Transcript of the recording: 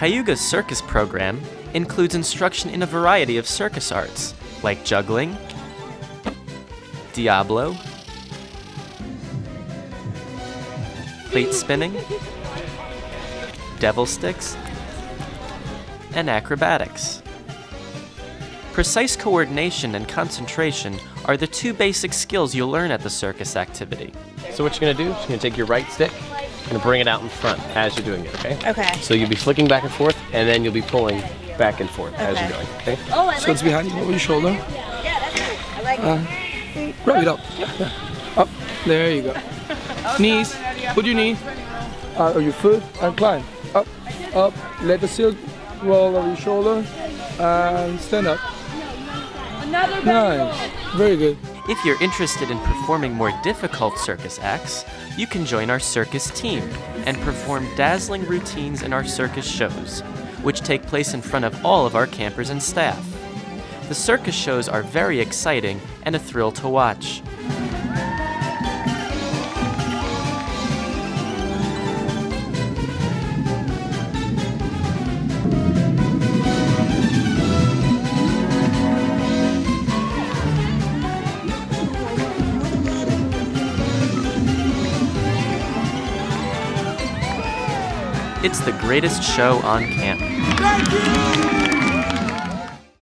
Cayuga's circus program includes instruction in a variety of circus arts, like juggling, diabolo, plate spinning, devil sticks, and acrobatics. Precise coordination and concentration are the two basic skills you'll learn at the circus activity. So what you're gonna do you're gonna take your right stick and bring it out in front as you're doing it, okay? Okay. So you'll be flicking back and forth, and then you'll be pulling back and forth as Okay. you're going, okay? Oh, I So it's behind you, over your shoulder. Yeah, that's good. I like it. Uh, rub it up. Up. There you go. Knees. Put your knee uh, on your foot and climb. Up, up. Let the silk roll over your shoulder and stand up. Nice. Very good. If you're interested in performing more difficult circus acts, you can join our circus team and perform dazzling routines in our circus shows, which take place in front of all of our campers and staff. The circus shows are very exciting and a thrill to watch. It's the greatest show on camp.